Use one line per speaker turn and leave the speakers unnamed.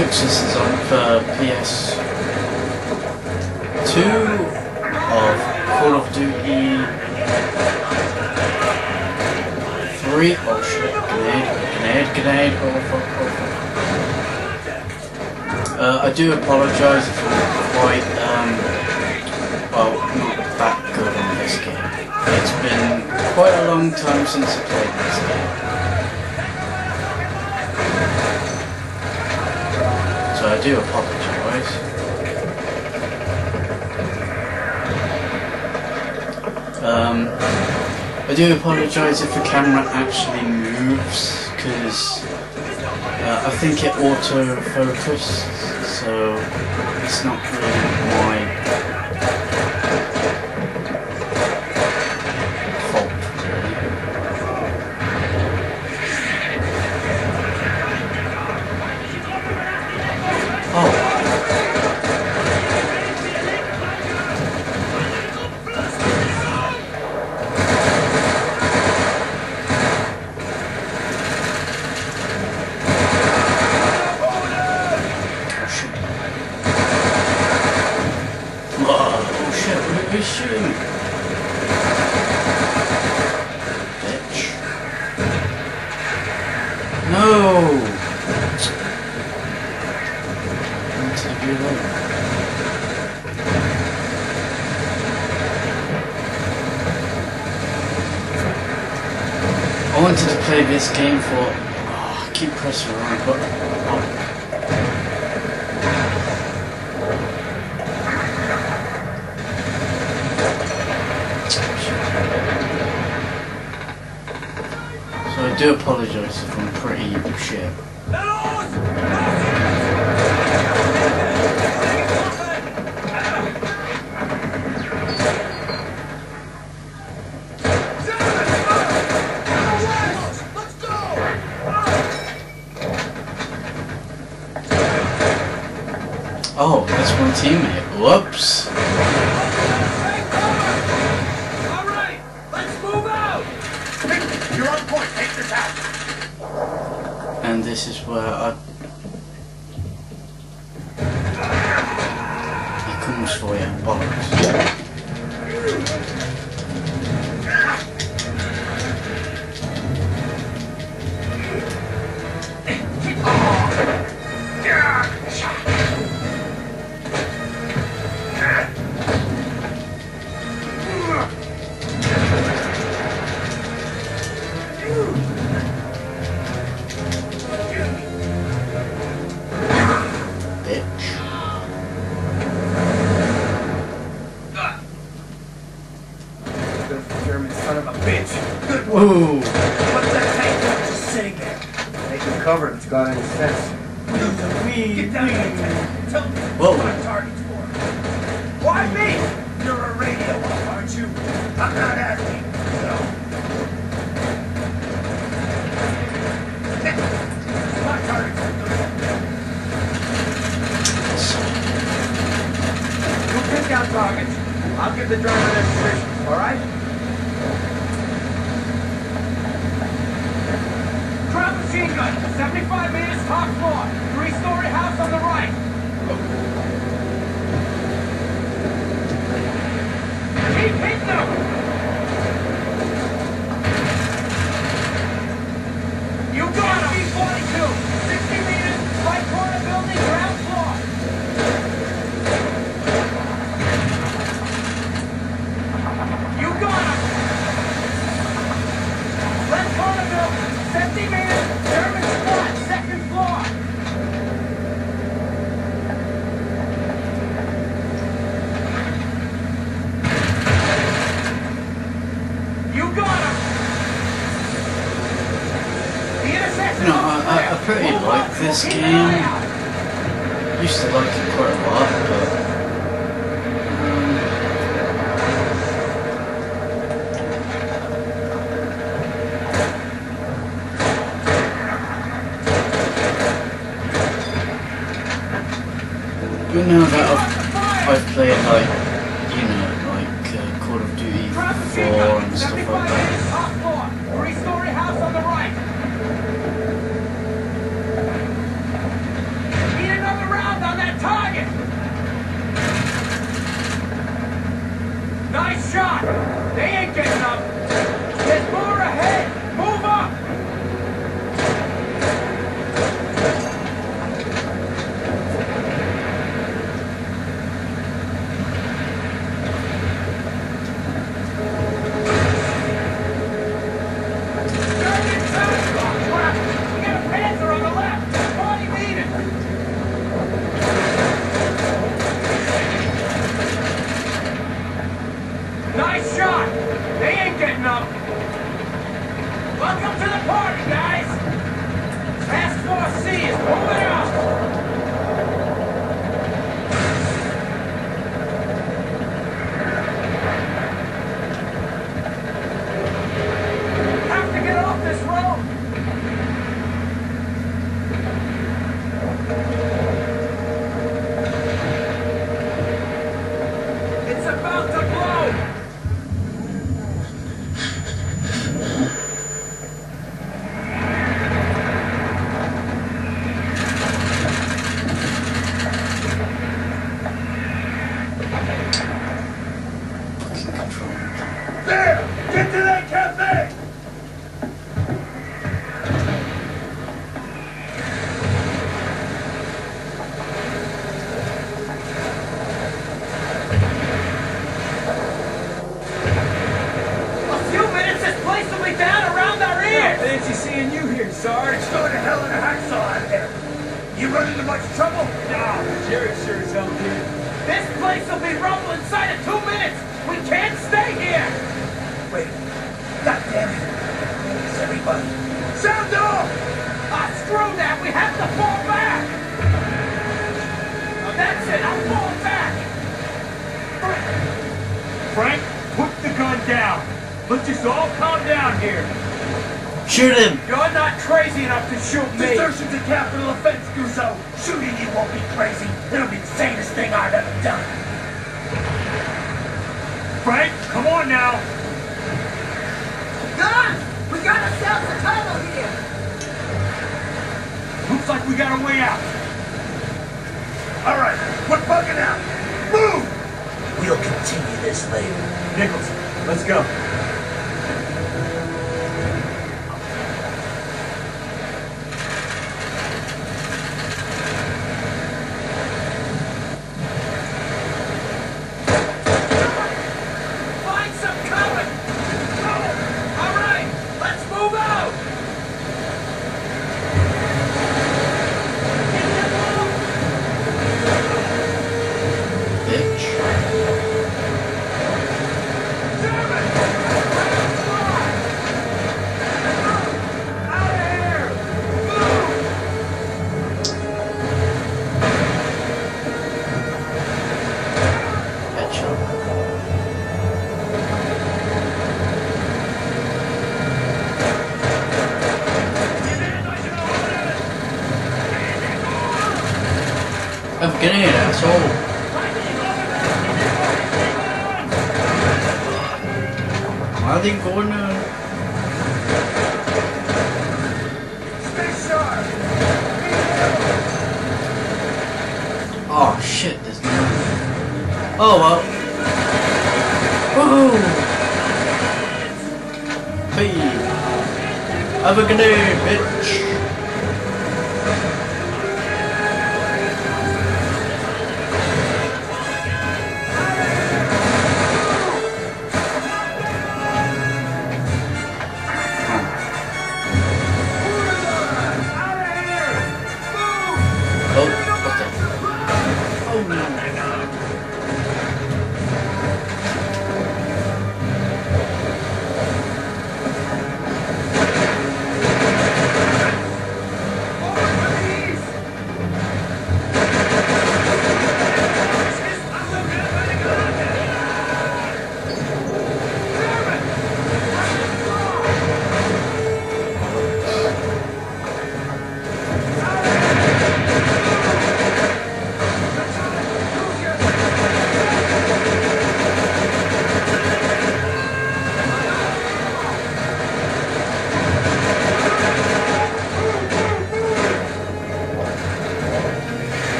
this is on for PS2 of Call of Duty 3. Oh shit, grenade, grenade, grenade, oh fuck, oh fuck. Uh, I do apologise if I'm quite, um, well, not that good on this game. It's been quite a long time since I played this game. So I do apologise. Um, I do apologise if the camera actually moves, because uh, I think it auto-focused, so it's not really my I wanted to play this game for. Oh, I keep pressing wrong button. Oh. So I do apologise if I'm pretty shit. Teammate. Whoops.
All right, let's move out. You're on point. Take this out.
And this is where I. He comes for you, bollocks.
Taking cover if it's got any sense.
Get down there, Ted. Tell me
Whoa.
what our target's for. Why me? You're a radio op, aren't you? I'm not asking. So. My target's for You pick out targets. I'll give the driver their position, all right? 75 meters top floor. Three-story house on the right. Keep hitting them! You got him! 42, 60 meters, right corner building, ground floor. You got him! Left corner building, 70 meters, German squad, second floor. You got him! The intersection
You know, I, I, I pretty
Move
like
up,
this game.
out.
Used to like it quite a lot, but. um, But now that I've, I've played like, you know, like uh, Call of Duty 4
Grab the machine gun,
and stuff like that.
Sarge.
Throw the hell in a hacksaw out there! You run into much trouble?
Nah, Jerry sure as hell did.
This place will be rumble inside of two minutes! We can't stay here! Wait. God damn it. It's everybody. Sound off! Ah, screw that! We have to fall back! Now that's it! I'm falling back!
Frank, put the gun down. Let's just all calm down here.
Shoot him!
You're not crazy enough to shoot me!
Desertion's a capital offense, Guzzo. Shooting you won't be crazy. It'll be the sanest thing I've ever done.
Frank, come on now.
Gun! We got ourselves a tunnel here!
Looks like we got a way out.
All right, we're bugging out. Move! We'll continue this later.
Nichols, let's go.
Stay sharp.
Oh shit, there's no. Oh well. Woohoo! Hey! Have a good day, bitch!